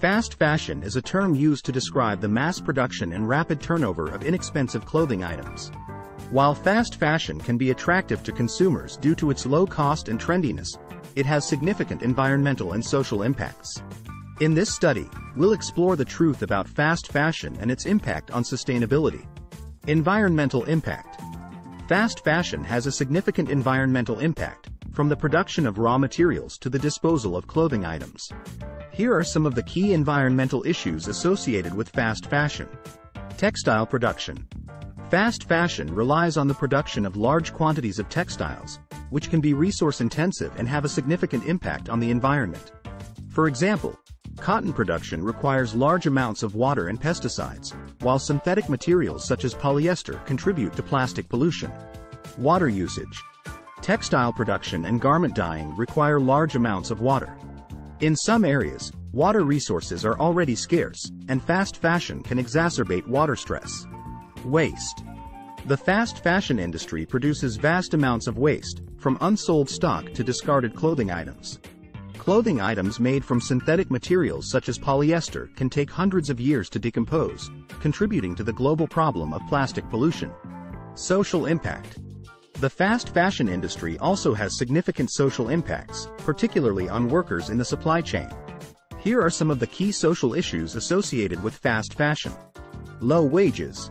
Fast fashion is a term used to describe the mass production and rapid turnover of inexpensive clothing items. While fast fashion can be attractive to consumers due to its low cost and trendiness, it has significant environmental and social impacts. In this study, we'll explore the truth about fast fashion and its impact on sustainability. Environmental impact. Fast fashion has a significant environmental impact, from the production of raw materials to the disposal of clothing items. Here are some of the key environmental issues associated with fast fashion. Textile production. Fast fashion relies on the production of large quantities of textiles, which can be resource intensive and have a significant impact on the environment. For example, cotton production requires large amounts of water and pesticides, while synthetic materials such as polyester contribute to plastic pollution. Water usage. Textile production and garment dyeing require large amounts of water. In some areas, water resources are already scarce, and fast fashion can exacerbate water stress. Waste. The fast fashion industry produces vast amounts of waste, from unsold stock to discarded clothing items. Clothing items made from synthetic materials such as polyester can take hundreds of years to decompose, contributing to the global problem of plastic pollution. Social impact. The fast fashion industry also has significant social impacts, particularly on workers in the supply chain. Here are some of the key social issues associated with fast fashion. Low wages.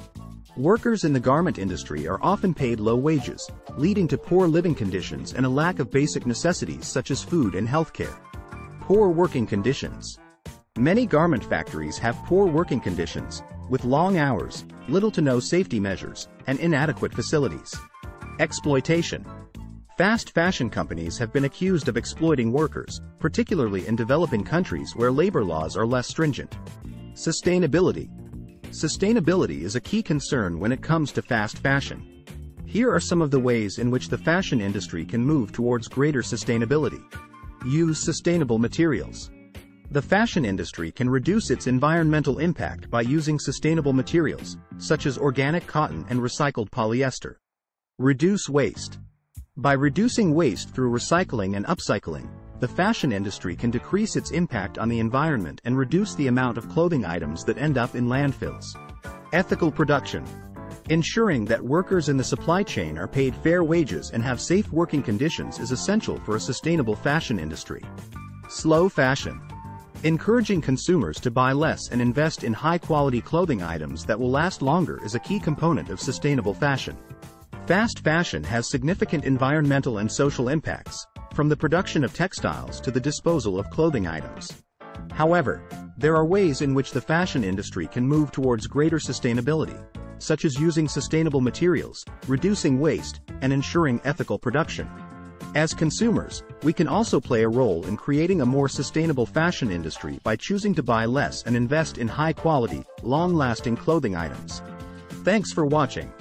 Workers in the garment industry are often paid low wages, leading to poor living conditions and a lack of basic necessities such as food and healthcare. Poor working conditions. Many garment factories have poor working conditions, with long hours, little to no safety measures, and inadequate facilities. Exploitation. Fast fashion companies have been accused of exploiting workers, particularly in developing countries where labor laws are less stringent. Sustainability. Sustainability is a key concern when it comes to fast fashion. Here are some of the ways in which the fashion industry can move towards greater sustainability. Use sustainable materials. The fashion industry can reduce its environmental impact by using sustainable materials, such as organic cotton and recycled polyester. Reduce waste. By reducing waste through recycling and upcycling, the fashion industry can decrease its impact on the environment and reduce the amount of clothing items that end up in landfills. Ethical production. Ensuring that workers in the supply chain are paid fair wages and have safe working conditions is essential for a sustainable fashion industry. Slow fashion. Encouraging consumers to buy less and invest in high-quality clothing items that will last longer is a key component of sustainable fashion. Fast fashion has significant environmental and social impacts, from the production of textiles to the disposal of clothing items. However, there are ways in which the fashion industry can move towards greater sustainability, such as using sustainable materials, reducing waste, and ensuring ethical production. As consumers, we can also play a role in creating a more sustainable fashion industry by choosing to buy less and invest in high-quality, long-lasting clothing items. Thanks for watching.